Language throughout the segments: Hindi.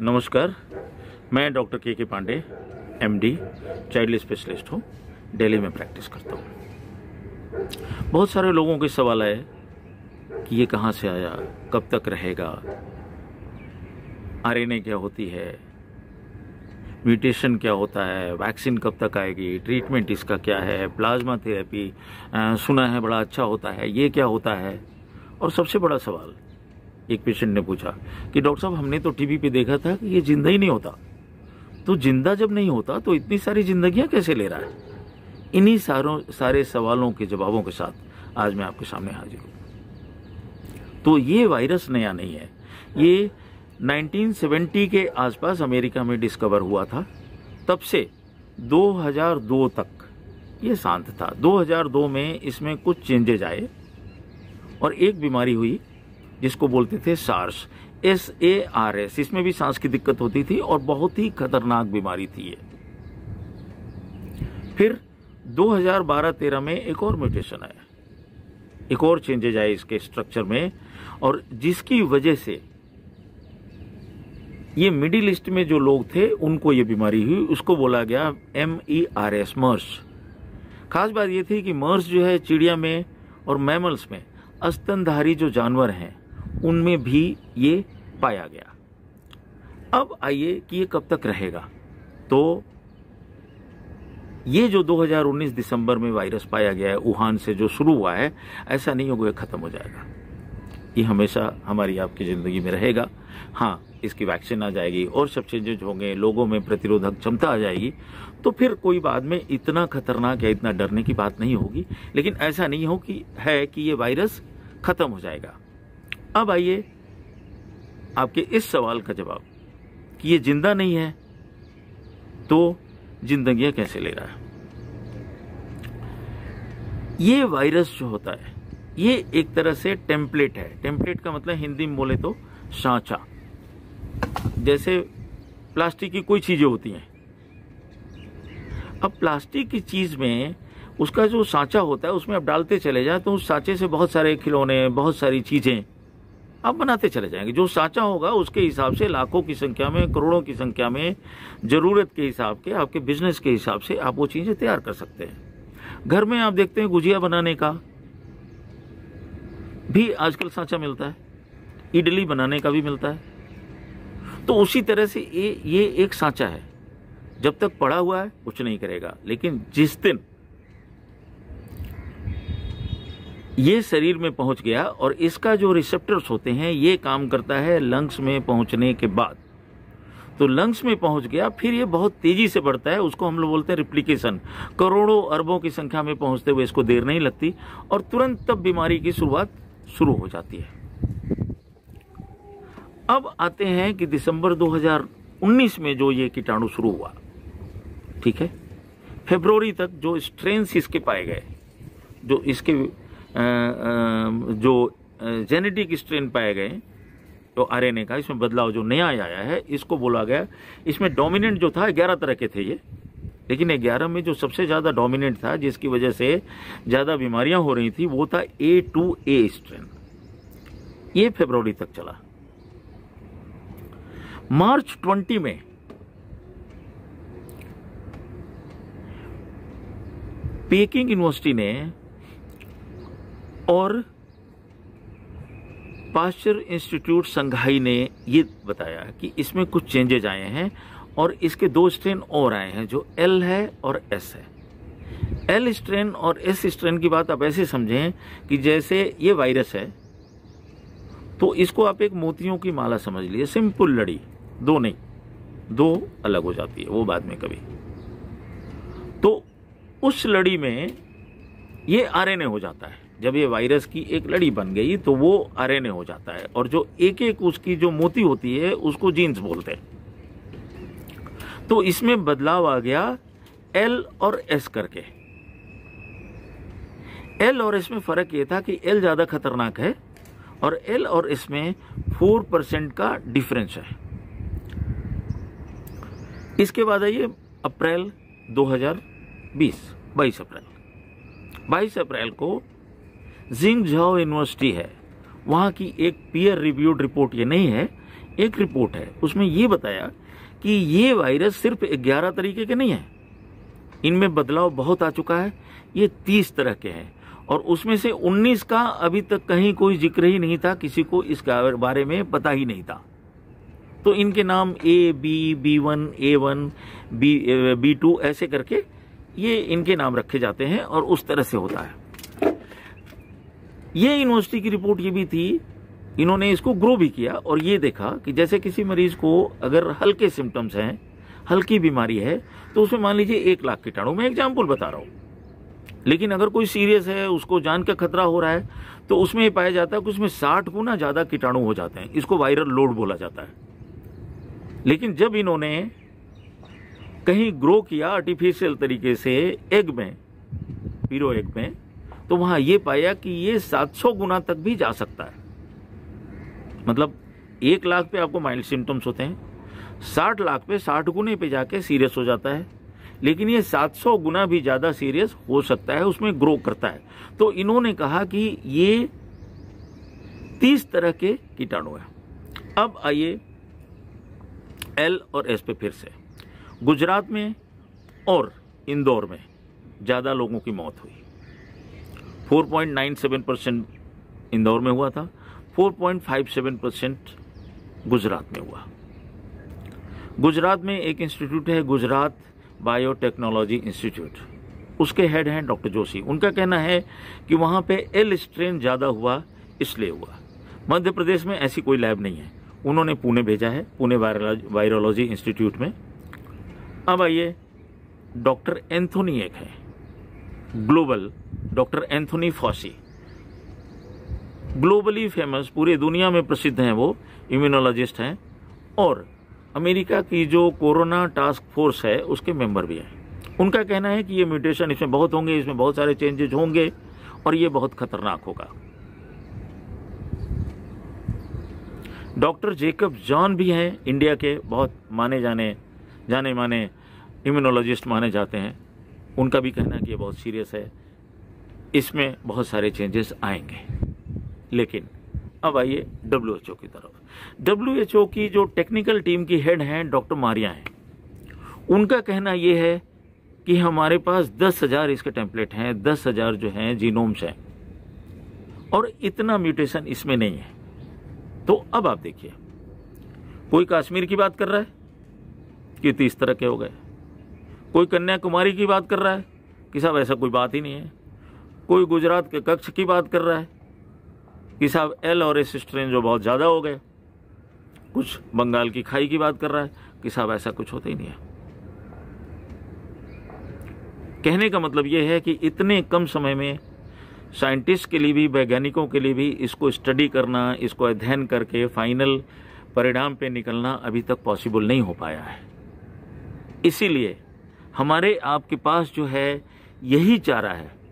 नमस्कार, मैं डॉक्टर के के पांडे एमडी चाइल्ड स्पेशलिस्ट हूँ। दिल्ली में प्रैक्टिस करता हूँ। बहुत सारे लोगों के सवाल है कि ये कहाँ से आया, कब तक रहेगा आरएनए क्या होती है म्यूटेशन क्या होता है वैक्सीन कब तक आएगी ट्रीटमेंट इसका क्या है प्लाज्मा थेरेपी सुना है बड़ा अच्छा होता है, ये क्या होता है? और सबसे बड़ा सवाल एक पेशेंट ने पूछा कि डॉक्टर साहब, हमने तो टीवी पे देखा था कि ये ज़िंदा ही नहीं होता। तो ज़िंदा जब नहीं होता तो इतनी सारी जिंदगियाँ कैसे ले रहा है? इन्हीं सारों, सारे सवालों के जवाबों के साथ आज मैं आपके सामने हाजिर हूँ। तो ये वायरस नया नहीं है। ये 1970 के आसपास अमेरिका में डिस्कवर हुआ था। तब से 2002 तक ये शांत था। 2002 में इसमें कुछ चेंजेज आए और एक बीमारी हुई जिसको बोलते थे SARS S A R S इसमें भी सांस की दिक्कत होती थी और बहुत ही खतरनाक बीमारी थी ये। फिर 2012-13 में एक और म्यूटेशन आया। एक और चेंजेज आए इसके स्ट्रक्चर में और जिसकी वजह से ये मिडिल ईस्ट में जो लोग थे, उनको ये बीमारी हुई। उसको बोला गया M E R S MERS खास बात ये थी कि मर्स जो है चिड़िया में और मैमल्स में अस्तनधारी जो जानवर हैं उनमें भी ये पाया गया। अब आइए कि ये कब तक रहेगा। तो ये जो 2019 दिसंबर में वायरस पाया गया है, वुहान से जो शुरू हुआ है, ऐसा नहीं होगा खत्म हो जाएगा। ये हमेशा हमारी आपकी ज़िंदगी में रहेगा। हाँ इसकी वैक्सीन आ जाएगी और सब चेंजेज होंगे, लोगों में प्रतिरोधक क्षमता आ जाएगी तो फिर कोई बाद में इतना खतरनाक या इतना डरने की बात नहीं होगी। लेकिन ऐसा नहीं हो कि, है कि ये वायरस खत्म हो जाएगा। अब आइए आपके इस सवाल का जवाब, कि ये ज़िंदा नहीं है तो जिंदगियाँ कैसे ले रहा है? ये वायरस जो होता है, ये एक तरह से टेम्पलेट है। टेम्पलेट का मतलब हिंदी में बोले तो सांचा। जैसे प्लास्टिक की कोई चीज़ें होती हैं। अब प्लास्टिक की चीज़ में उसका जो सांचा होता है, उसमें आप डालते चले जाए तो उस सांचे से बहुत सारे खिलौने, बहुत सारी चीज़ें आप बनाते चले जाएँगे। जो सांचा होगा, उसके हिसाब से, लाखों की संख्या में, करोड़ों की संख्या में, ज़रूरत के हिसाब के, आपके बिज़नेस के हिसाब से आप वो चीज़ें तैयार कर सकते हैं। घर में आप देखते हैं गुजिया बनाने का भी आजकल सांचा मिलता है। इडली बनाने का भी मिलता है। तो उसी तरह से ये ये एक सांचा है। जब तक पड़ा हुआ है, कुछ नहीं करेगा। लेकिन जिस दिन ये शरीर में पहुँच गया और इसका जो रिसेप्टर्स होते हैं, ये काम करता है लंग्स में पहुँचने के बाद। तो लंग्स में पहुँच गया, फिर ये बहुत तेज़ी से बढ़ता है, उसको हम लोग बोलते हैं रिप्लीकेशन करोड़ों अरबों की संख्या में पहुँचते हुए इसको देर नहीं लगती और तुरंत तब बीमारी की शुरुआत शुरू हो जाती है। अब आते हैं कि दिसंबर 2019 में जो ये कीटाणु शुरू हुआ, ठीक है? फेब्रुवरी तक जो स्ट्रेन्स इसके पाए गए, जो इसके जो जेनेटिक स्ट्रेन पाए गए तो आरएनए का, इसमें बदलाव जो नया आया है, इसको बोला गया, इसमें डोमिनेंट जो था, ग्यारह तरह के थे ये। लेकिन ग्यारह में जो सबसे ज़्यादा डोमिनेंट था, जिसकी वजह से ज़्यादा बीमारियाँ हो रही थी, वो था ए टू ए स्ट्रेन ये फेब्रुवरी तक चला। मार्च 20 में पेकिंग यूनिवर्सिटी ने और पास्चर इंस्टीट्यूट संघाई ने ये बताया कि इसमें कुछ चेंजेज आए हैं और इसके दो स्ट्रेन और आए हैं, जो एल है और एस है। एल स्ट्रेन और एस स्ट्रेन की बात आप ऐसे समझें कि जैसे ये वायरस है तो इसको आप एक मोतियों की माला समझ लीजिए। सिंपल लड़ी, दो नहीं, दो अलग हो जाती है, वो बाद में कभी। तो उस लड़ी में ये आरएनए हो जाता है। जब ये वायरस की एक लड़ी बन गई तो वो आरएनए हो जाता है। और जो एक एक उसकी जो मोती होती है, उसको जीन्स बोलते हैं। तो इसमें बदलाव आ गया एल और एस करके। एल और एस में फ़र्क ये था कि एल ज़्यादा खतरनाक है और एल और एस में फोर परसेंट का डिफरेंस है। इसके बाद आइए अप्रैल 2020 22 अप्रैल। 22 अप्रैल को जिंग झाओ यूनिवर्सिटी है। वहाँ की एक पीयर रिव्यूड रिपोर्ट ये नहीं है, एक रिपोर्ट है। उसमें ये बताया कि ये वायरस सिर्फ़ 11 तरीके के नहीं है। इनमें बदलाव बहुत आ चुका है, ये 30 तरह के हैं। और उसमें से 19 का अभी तक कहीं कोई ज़िक्र ही नहीं था, किसी को इस बारे में पता ही नहीं था। तो इनके नाम A B B one A one B B two ऐसे करके ये इनके नाम रखे जाते हैं और उस तरह से होता है। ये यूनिवर्सिटी की रिपोर्ट ये भी थी, इन्होंने इसको ग्रो भी किया और ये देखा कि जैसे किसी मरीज़ को अगर हल्के सिम्टम्स हैं, हल्की बीमारी है तो उसमें मान लीजिए एक लाख कीटाणु। मैं एग्ज़ाम्पल बता रहा हूँ। लेकिन अगर कोई सीरियस है, उसको जान का खतरा हो रहा है तो उसमें ये पाया जाता है कि उसमें साठ गुना ज़्यादा कीटाणु हो जाते हैं। इसको वायरल लोड बोला जाता है। लेकिन जब इन्होंने कहीं ग्रो किया आर्टिफिशियल तरीके से एग में पीरो एग में तो वहाँ ये पाया कि ये 700 गुना तक भी जा सकता है। मतलब एक लाख पे आपको माइल्ड सिम्टम्स होते हैं, साठ लाख पे साठ गुने पे जाके सीरियस हो जाता है, लेकिन ये 700 गुना भी ज़्यादा सीरियस हो सकता है, उसमें ग्रो करता है। तो इन्होंने कहा कि ये 30 तरह के कीटाणु है। अब आइए एल और एस पे फिर से। गुजरात में और इंदौर में ज़्यादा लोगों की मौत हुई। 4.97 परसेंट इंदौर में हुआ था 4.57 परसेंट गुजरात में हुआ। गुजरात में एक इंस्टीट्यूट है, गुजरात बायोटेक्नोलॉजी इंस्टीट्यूट। उसके हेड हैं डॉक्टर जोशी। उनका कहना है कि वहाँ पे एल स्ट्रेन ज़्यादा हुआ, इसलिए हुआ। मध्य प्रदेश में ऐसी कोई लैब नहीं है। उन्होंने पुणे भेजा है, पुणे वायरोलॉजी इंस्टीट्यूट में। अब आइए, डॉक्टर एंथोनी एक है, global doctor Anthony Fauci. Globally famous पूरे दुनिया में प्रसिद्ध हैं वो, इम्यूनोलॉजिस्ट हैं, और अमेरिका की जो कोरोना टास्क फोर्स है, उसके मेंबर भी हैं। उनका कहना है कि ये म्यूटेशन इसमें बहुत होंगे, इसमें बहुत सारे चेंजेज होंगे, और ये बहुत खतरनाक होगा। डॉक्टर जेकब जॉन भी हैं, इंडिया के बहुत माने जाने जाने माने इम्यूनोलॉजिस्ट माने जाते हैं। उनका भी कहना है कि ये बहुत सीरियस है। इसमें बहुत सारे चेंजेस आएँगे। लेकिन, अब आइए डब्ल्यूएचओ की तरफ़। डब्ल्यूएचओ की जो टेक्निकल टीम की हेड हैं डॉक्टर मारिया हैं। उनका कहना यह है कि हमारे पास दस हज़ार इसके टेम्पलेट हैं, दस हज़ार जो हैं जीनोम्स हैं। और इतना म्यूटेशन इसमें नहीं है। तो अब आप देखिए। कोई कश्मीर की बात कर रहा है? कि तीस तरह के हो गए। कोई कन्याकुमारी की बात कर रहा है? कि साहब, ऐसा कोई बात ही नहीं है। कोई गुजरात के कक्ष की बात कर रहा है? कि साहब एल और एस स्ट्रेन जो बहुत ज़्यादा हो गए। कुछ बंगाल की खाई की बात कर रहा है? कि साहब, ऐसा कुछ होता ही नहीं है। कहने का मतलब यह है कि इतने कम समय में साइंटिस्ट के लिए भी, वैज्ञानिकों के लिए भी इसको स्टडी करना, इसको अध्ययन करके फाइनल परिणाम पे निकलना अभी तक पॉसिबल नहीं हो पाया है। इसीलिए हमारे आपके पास जो है, यही चारा है।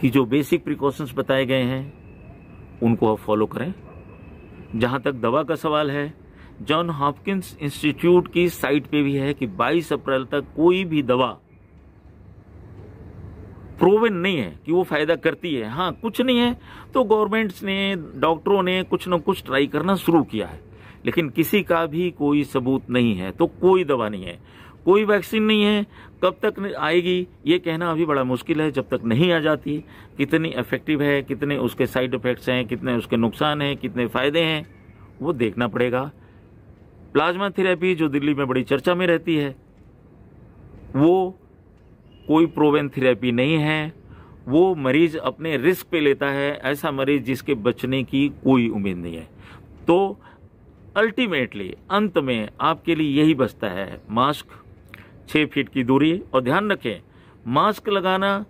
कि जो बेसिक प्रिकॉशंस बताए गए हैं, उनको आप फॉलो करें। जहाँ तक दवा का सवाल है जॉन हॉपकिंस इंस्टीट्यूट की साइट पे भी है कि 22 अप्रैल तक कोई भी दवा प्रोवन नहीं है कि वो फ़ायदा करती है। हाँ कुछ नहीं है तो गवर्नमेंट्स ने डॉक्टरों ने कुछ न कुछ ट्राई करना शुरू किया है। लेकिन किसी का भी कोई सबूत नहीं है तो कोई दवा नहीं है। कोई वैक्सीन नहीं है, कब तक आएगी, ये कहना अभी बड़ा मुश्किल है, जब तक नहीं आ जाती, कितनी इफ़ेक्टिव है, कितने उसके साइड इफेक्ट्स हैं, कितने उसके नुकसान हैं, कितने फ़ायदे हैं, वो देखना पड़ेगा। प्लाज्मा थेरेपी जो दिल्ली में बड़ी चर्चा में रहती है, वो कोई प्रोवेन थेरेपी नहीं है, वो मरीज़ अपने रिस्क पे लेता है, ऐसा मरीज़ जिसके बचने की कोई उम्मीद नहीं है। तो अल्टीमेटली अंत में आपके लिए यही बचता है मास्क छः फीट की दूरी और ध्यान रखें, मास्क लगाना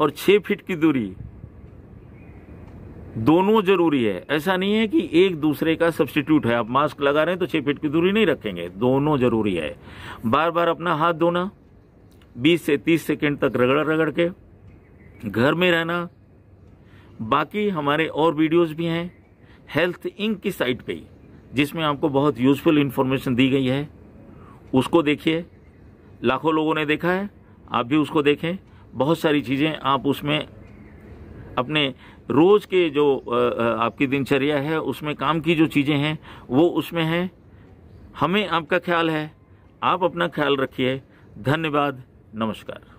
और छः फीट की दूरी दोनों ज़रूरी है। ऐसा नहीं है कि एक दूसरे का सब्सटीट्यूट है। आप मास्क लगा रहे हैं तो छह फीट की दूरी नहीं रखेंगे। दोनों ज़रूरी है। बार बार अपना हाथ धोना 20 से 30 सेकंड तक रगड़ रगड़ के घर में रहना। बाकी हमारे और वीडियोस भी हैं, हेल्थ इंक की साइट पे जिसमें आपको बहुत यूजफुल इंफॉर्मेशन दी गई है। उसको देखिए। लाखों लोगों ने देखा है। आप भी उसको देखें। बहुत सारी चीज़ें आप उसमें अपने रोज के जो आपकी दिनचर्या है, उसमें काम की जो चीज़ें हैं, वो उसमें हैं। हमें आपका ख्याल है। आप अपना ख्याल रखिए। धन्यवाद। नमस्कार।